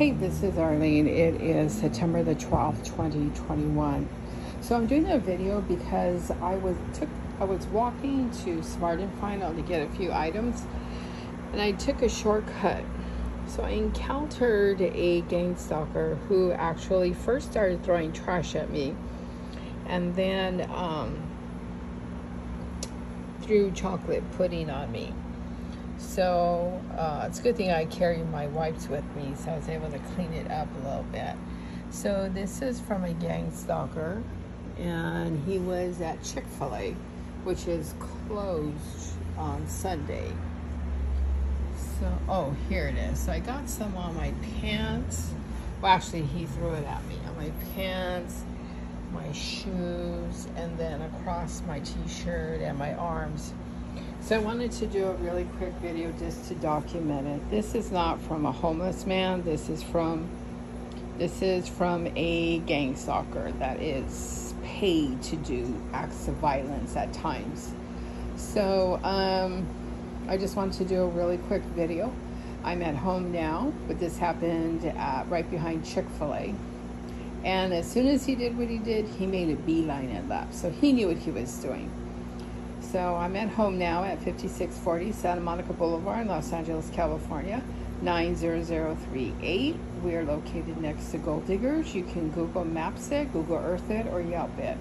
Hey, this is Arlene. It is September the 12th, 2021. So I'm doing a video because I was took I was walking to Smart and Final to get a few items and I took a shortcut. So I encountered a gang stalker who actually first started throwing trash at me and then um, threw chocolate pudding on me. So uh, it's a good thing I carry my wipes with me, so I was able to clean it up a little bit. So this is from a gang stalker, and he was at Chick Fil A, which is closed on Sunday. So oh, here it is. So I got some on my pants. Well, actually, he threw it at me on my pants, my shoes, and then across my T-shirt and my arms. So I wanted to do a really quick video just to document it. This is not from a homeless man. This is from this is from a gang stalker that is paid to do acts of violence at times. So um, I just wanted to do a really quick video. I'm at home now, but this happened uh, right behind Chick-fil-A. And as soon as he did what he did, he made a beeline and left. So he knew what he was doing. So I'm at home now at 5640 Santa Monica Boulevard, in Los Angeles, California, 90038. We are located next to Gold Diggers. You can Google Maps it, Google Earth it, or Yelp it.